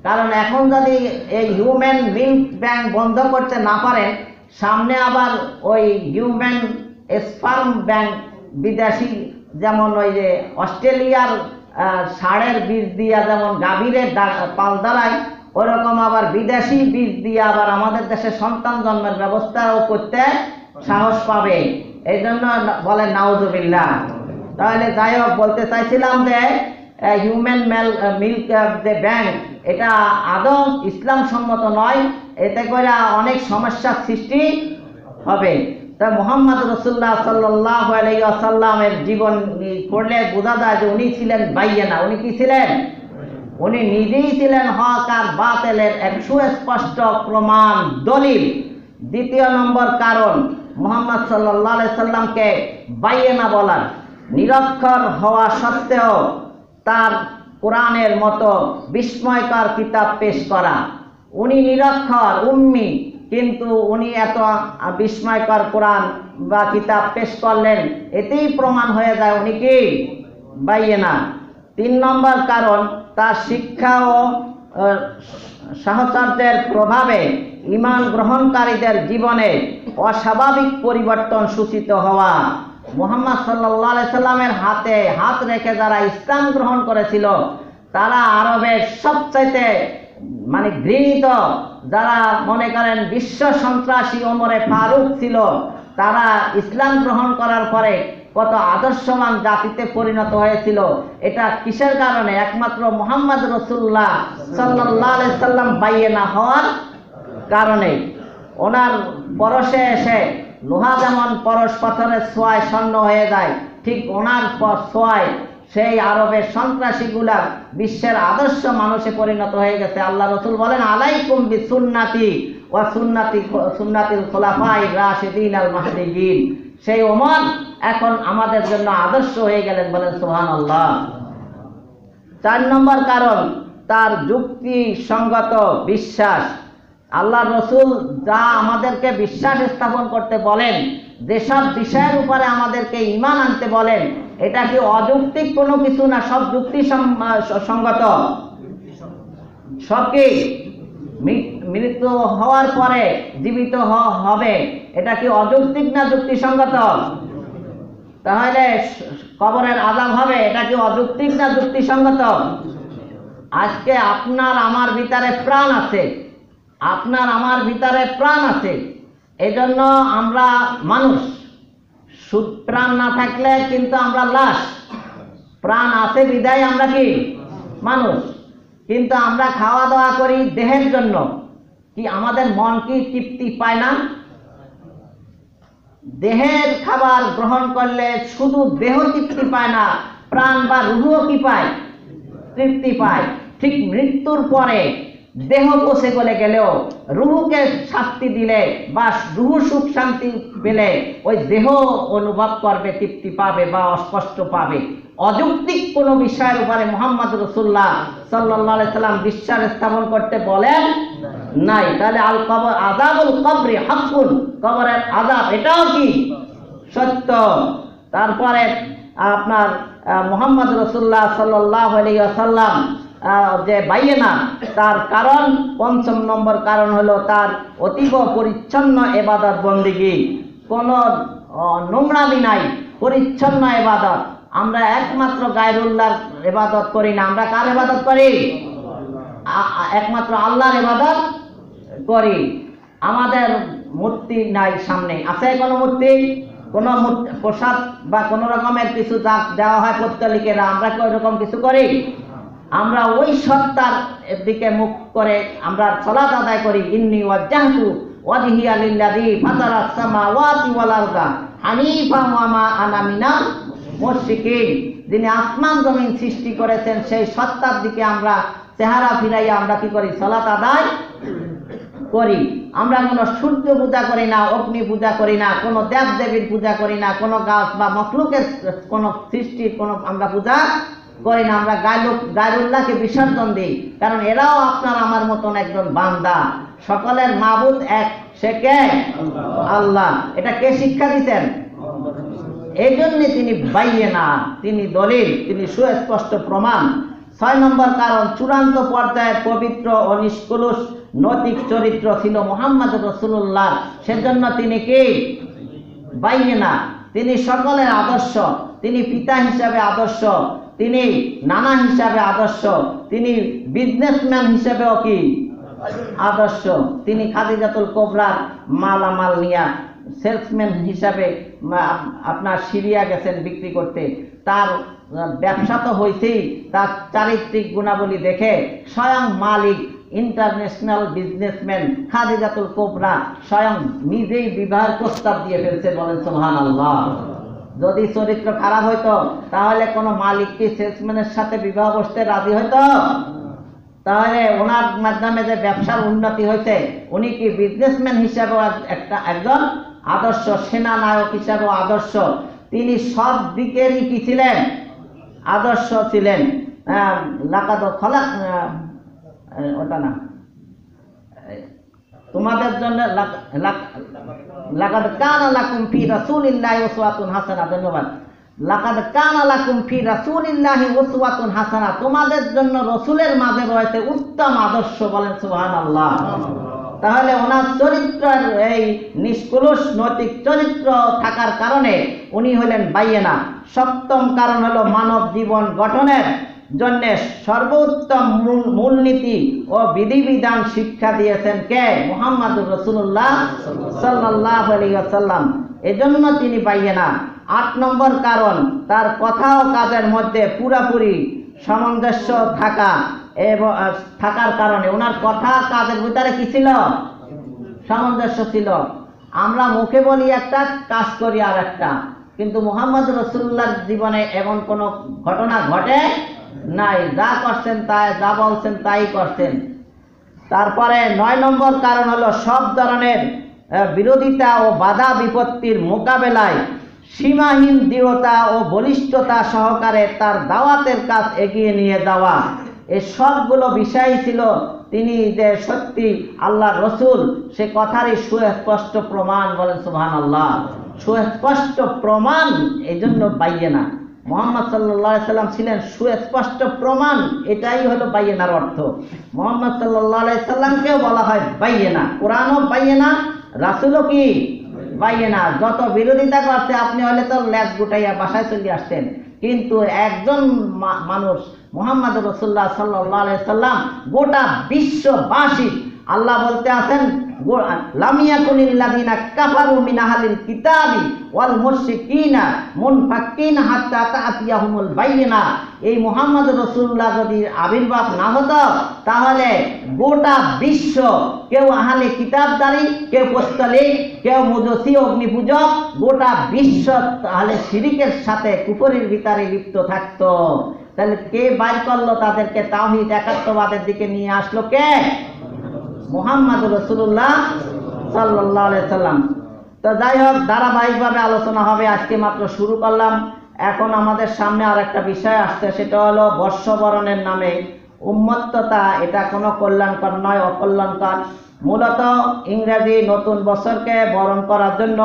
কারণ এখন যদি এই হিউম্যান মিল্ক ব্যাংক বন্ধ করতে না পারেন সামনে আবার ওই হিউম্যান স্পার্ম ব্যাংক বিদেশি যেমন ওই যে অস্ট্রেলিয়ার ষাঁড়ের বীজ দিয়া যেমন গাভীরের পাল দাঁড়ায়, ওরকম আবার বিদেশি বীজ দিয়ে আবার আমাদের দেশে সন্তান জন্মের ব্যবস্থাও করতে সাহস পাবে। এই জন্য বলে নাউজুবিল্লাহ। তাহলে যাই হোক, বলতে চাইছিলাম যে হিউম্যান মেল মিল্ক যে ব্যাংক এটা আদৌ ইসলাম সম্মত নয়। এতে করে অনেক সমস্যার সৃষ্টি হবে। তা মোহাম্মদ রসুল্লাহ সাল্লাহ আলাইসাল্লামের জীবন পড়লে বোঝা যায় যে উনি ছিলেন বাইয়েনা। উনি কি ছিলেন? উনি নিজেই ছিলেন হক আর বাতেলের এক সুস্পষ্ট প্রমাণ, দলিল। দ্বিতীয় নম্বর কারণ, মোহাম্মদ সাল্লাহ সাল্লামকে বাইয়েনা বলার। নিরক্ষর হওয়া সত্ত্বেও তার কোরআনের মতো বিস্ময়কর কিতাব পেশ করা। উনি নিরক্ষর, উম্মি, কিন্তু উনি এত বিস্ময়কর কোরআন বা কিতাব পেশ করলেন, এতেই প্রমাণ হয়ে যায় উনি কি? বাইয়ে না তিন নম্বর কারণ, তার শিক্ষা ও সাহচর্যের প্রভাবে ইমান গ্রহণকারীদের জীবনে অস্বাভাবিক পরিবর্তন সূচিত হওয়া। মোহাম্মদ সাল্লাহ সাল্লামের হাতে হাত রেখে যারা ইসলাম গ্রহণ করেছিল, তারা আরবের সবচাইতে মানে ঘৃণিত, যারা মনে করেন বিশ্ব সন্ত্রাসী ওমরে ফারুক ছিল, তারা ইসলাম গ্রহণ করার পরে কত আদর্শমান জাতিতে পরিণত হয়েছিল। এটা কিসের কারণে? একমাত্র মোহাম্মদ রসুল্লাহ সাল্লাহ সাল্লাম বাইয়ে না হওয়ার কারণে। ওনার পরশে এসে লোহা যেমন পরশ পাথরের সোয়ায় স্বর্ণ হয়ে যায়, ঠিক ওনার প- সোয়ায় সেই আরবের সন্ত্রাসীগুলা বিশ্বের আদর্শ মানুষে পরিণত হয়ে গেছে। আল্লাহ রসুল বলেন, আলাইকুম বি সুন্নাতি ওয়া সুন্নাতি সুন্নাতিল খোলাফাই রাশিদিন আল মাহদিগিন। সেই ওমর এখন আমাদের জন্য আদর্শ হয়ে গেলেন বলেন সোহান আল্লাহ চার নম্বর কারণ, তার যুক্তি সঙ্গত বিশ্বাস। আল্লাহ রসুল যা আমাদেরকে বিশ্বাস স্থাপন করতে বলেন, যেসব বিষয়ের উপরে আমাদেরকে ইমান আনতে বলেন, এটা কি অযৌক্তিক কোনো কিছু না সব যুক্তি সঙ্গত? সব কি? মৃত্যু হওয়ার পরে জীবিত হবে, এটা কি অযৌক্তিক না যুক্তিসঙ্গত? তাহলে কবরের আজাব হবে, এটা কি অযৌক্তিক না যুক্তিসঙ্গত? আজকে আপনার, আমার ভিতরে প্রাণ আছে আপনার আমার ভিতরে প্রাণ আছে। এজন্য আমরা মানুষ। সু- প্রাণ না থাকলে কিন্তু আমরা লাশ। প্রাণ আছে বিদায় আমরা কি? মানুষ। কিন্তু আমরা খাওয়া দাওয়া করি দেহের জন্য। কি আমাদের মন কি তৃপ্তি পায় না? দেহের খাবার গ্রহণ করলে শুধু দেহ তৃপ্তি পায় না, প্রাণ বা রুহও কি পায়? তৃপ্তি পায়। ঠিক মৃত্যুর পরে দেহ পচে গলে গেলেও রুহুকে শাস্তি দিলে বা রুহু সুখ শান্তি পেলে ওই দেহ অনুভব করবে, তৃপ্তি পাবে বা অস্পষ্ট পাবে। অযৌক্তিক কোনো বিষয়ের উপরে মোহাম্মদ রসুল্লাহ সাল্লাহ সাল্লাম বিশ্বাস স্থাপন করতে বলেন নাই। তাহলে আল কবর আজাবুল কবরি হাকুন কবরের আজাব এটাও কি? সত্য। তারপরে আপনার মোহাম্মদ রসুল্লাহ সাল্লাহ আলিয়া সাল্লাম যে বাইয়েনা, তার কারণ, পঞ্চম নম্বর কারণ হলো তার অতীব পরিচ্ছন্ন এবাদত বন্দিগি। কোনো নোংরামি নাই, পরিচ্ছন্ন এবাদত। আমরা একমাত্র গায়রুল্লাহর এবাদত করি না। আমরা কার এবাদত করি? একমাত্র আল্লাহর এবাদত করি। আমাদের মূর্তি নাই সামনে। আছে কোনো মূর্তি? কোনো প্রসাদ বা কোনো রকমের কিছু দেওয়া হয় পত্তলিকেরা আমরা কি ওইরকম কিছু করি? আমরা ওই সত্তার দিকে মুখ করে আমরা সলাত আদায় করি, ইন্নি ওয়াজ্জাহতু ওয়াজহিয়া লিল্লাযী ফাতারাস সামাওয়াতি ওয়াল আরদা হানিফা ওয়া মা আনা মিনাল মুশরিকিন। যিনি আসমান জমিন সৃষ্টি করেছেন, সেই সত্তার দিকে আমরা চেহারা ফিরাইয়া আমরা কি করি? সালাত আদায় করি। আমরা কোনো সূর্য পূজা করি না, অগ্নি পূজা করি না, কোনো দেব দেবীর পূজা করি না, কোনো গাছ বা মখলুকের কোনো সৃষ্টির কোনো আমরা পূজা করি না আমরা গায়রুল্লাহকে বিসর্জন দিই। কারণ এরাও আপনার আমার মতন একজন বান্দা। সকলের মাবুদ এক। সে কে? আল্লাহ। এটা কে শিক্ষা দিচ্ছেন এই জন্যে তিনি বাইয়ে না। তিনি দলিল, তিনি সুস্পষ্ট প্রমাণ। ছয় নম্বর কারণ, চূড়ান্ত পর্যায়ের পবিত্র ও নিষ্কলুষ নৈতিক চরিত্র ছিল মোহাম্মদ রসুল্লাহ সেজন্য তিনি কি? বাইয়ে না। তিনি সকলের আদর্শ। তিনি পিতা হিসাবে আদর্শ। তিনি নানা হিসাবে আদর্শ, তিনি বিজনেসম্যান হিসেবেও কি আদর্শ, তিনি খাদিজাতুল কোবরার মালামাল নিয়া সেলসম্যান হিসাবে আপনার সিরিয়া গেছেন বিক্রি করতে। তার ব্যবসা তো হয়েছেই তার চারিত্রিক গুণাবলী দেখে স্বয়ং মালিক ইন্টারন্যাশনাল বিজনেসম্যান খাদিজাতুল কোবরা স্বয়ং নিজেই বিবাহের প্রস্তাব দিয়ে ফেলছে বলেন সোহান আল্লাহ যদি চরিত্র খারাপ হইতো, তাহলে কোনো মালিক কি সেলসম্যানের সাথে বিবাহ বসতে রাজি হইতো? তাহলে ওনার মাধ্যমে যে ব্যবসার উন্নতি হয়েছে, উনি কি বিজনেসম্যান হিসাবেও একটা একজন আদর্শ সেনা নায়ক হিসাবেও আদর্শ। তিনি সব দিকেরই কি ছিলেন? আদর্শ ছিলেন। খলাক ওটা না। তোমাদের জন্য লাকাদ কানা লাকুম ফি রাসূলিল্লাহি উসওয়াতুন হাসানা, ধন্যবাদ। লাকাদ কানা লাকুম ফি রাসূলিল্লাহি উসওয়াতুন হাসানা, তোমাদের জন্য রসুলের মাঝে রয়েছে উত্তম আদর্শ বলেন সুবহানাল্লাহ। তাহলে ওনার চরিত্রের এই নিষ্কলুষ নৈতিক চরিত্র থাকার কারণে উনি হলেন বাইয়েনা। সপ্তম কারণ হলো মানব জীবন গঠনের জন্য সর্বোত্তম মূল- মূলনীতি ও বিধিবিধান শিক্ষা দিয়েছেন কে? মোহাম্মদ রসুল্লাহ সাল্লাহ আলিয়াল্লাম এজন্য তিনি পাইয়ে না। আট নম্বর কারণ, তার কথা ও কাজের মধ্যে পুরাপুরি সামঞ্জস্য থাকা এবং থাকার কারণে ওনার কথা কাজের ভিতরে কি ছিল? সামঞ্জস্য ছিল। আমরা মুখে বলি একটা, কাজ করি আর একটা কিন্তু মোহাম্মদ রসুল্লাহর জীবনে এমন কোনো ঘটনা ঘটে নাই, যা করছেন তাই, যা বলছেন তাই করছেন। তারপরে নয় নম্বর কারণ হলো সব ধরনের বিরোধিতা ও বাধা বিপত্তির মোকাবেলায় সীমাহীন দৃঢ়তা ও বলিষ্ঠতা সহকারে তার দাওয়াতের কাজ এগিয়ে নিয়ে যাওয়া। এই সবগুলো বিষয় ছিল তিনি যে সত্যি আল্লাহ রসুল, সে কথারই সুস্পষ্ট প্রমাণ বলেন সুবহান আল্লাহ সুস্পষ্ট প্রমাণ এই জন্য বাইয়ে না। মোহাম্মদ সাল্লাহ সাল্লাম ছিলেন সুস্পষ্ট প্রমাণ, এটাই হলো বাইয়েনার অর্থ। মোহাম্মদ সাল্লাহ সাল্লামকেও বলা হয় বাইয়েনা। কোরআনও বাইয়েনা, রাসুলও কি বাইয়েনা। যত বিরোধিতা করছে, আপনি হলে তো ল্যাস গুটাইয়া বাসায় চলে আসতেন কিন্তু একজন মানুষ, মোহাম্মদ রসুল্লাহ সাল্লাহ সাল্লাম গোটা বিশ্ববাসী আল্লাহ বলতে আছেন লামিয়াকুনিল্লাযিনা কাফারু মিন আহলিল কিতাবি ওয়াল মুশরিকিনা মুনফাক্কিনা হাত্তা তাতিয়াহুমুল বাইয়িনা এই মুহাম্মদ রাসূলুল্লাহ যদি আবির্ভাব না হতো, তাহলে গোটা বিশ্ব, কেউ আহলে কিতাবদারি, কেউ পস্তলিক কেউ মুজসি অগ্নিপূজক, গোটা বিশ্ব তাহলে শিরিকের সাথে কুফরির ভিতরে লিপ্ত থাকতো। তাহলে কে বাইর করল তাদেরকে তাওহীদ একাত্মবাদের দিকে নিয়ে আসলো কে? মোহাম্মদ রসুল্লাহ সাল্লাহ সাল্লাম। তো যাই হোক, ধারাবাহিকভাবে আলোচনা হবে, আজকে মাত্র শুরু করলাম। এখন আমাদের সামনে আর একটা বিষয় আসছে, সেটা হলো বর্ষবরণের নামে উন্মত্ততা এটা কোনো কল্যাণকর নয়, অকল্যাণকর। মূলত ইংরেজি নতুন বছরকে বরণ করার জন্য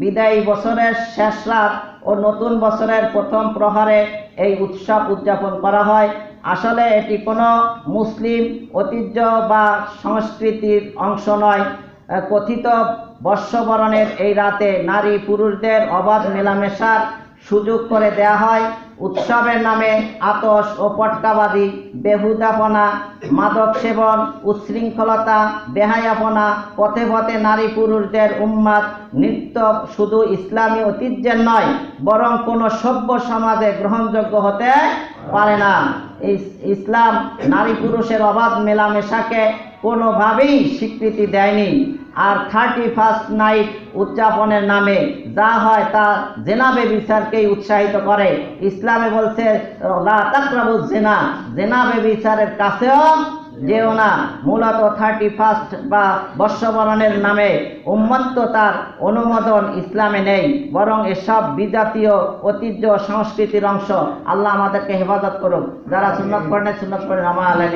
বিদায়ী বছরের শেষ রাত ও নতুন বছরের প্রথম প্রহরে এই উৎসব উদযাপন করা হয়। আসলে এটি কোনো মুসলিম ঐতিহ্য বা সংস্কৃতির অংশ নয়। কথিত বর্ষবরণের এই রাতে নারী পুরুষদের অবাধ মেলামেশার সুযোগ করে দেয়া হয়। উৎসবের নামে আতস ও পটকাবাদী, বেহুদাপনা, মাদক সেবন, উচ্ছৃঙ্খলতা, বেহায়াপনা, পথে পথে নারী পুরুষদের উন্মাদ নৃত্য শুধু ইসলামী ঐতিহ্যের নয়, বরং কোনো সভ্য সমাজে গ্রহণযোগ্য হতে পারে না। ইসলাম নারী পুরুষের অবাধ মেলামেশাকে কোনোভাবেই স্বীকৃতি দেয়নি। আর থার্টি ফার্স্ট নাইট উদযাপনের নামে যা হয় তা জেনাবে বিচারকেই উৎসাহিত করে। ইসলামে বলছে জেনা জেনাবে বিচারের কাছেও যেও না। মূলত থার্টি ফার্স্ট বা বর্ষবরণের নামে উন্মত্ত তার অনুমোদন ইসলামে নেই। বরং এসব বিজাতীয় ঐতিহ্য সংস্কৃতির অংশ। আল্লাহ আমাদেরকে হেফাজত করুক। যারা সুন্নত করেন সুন্নত করেন আমা আল্লাহ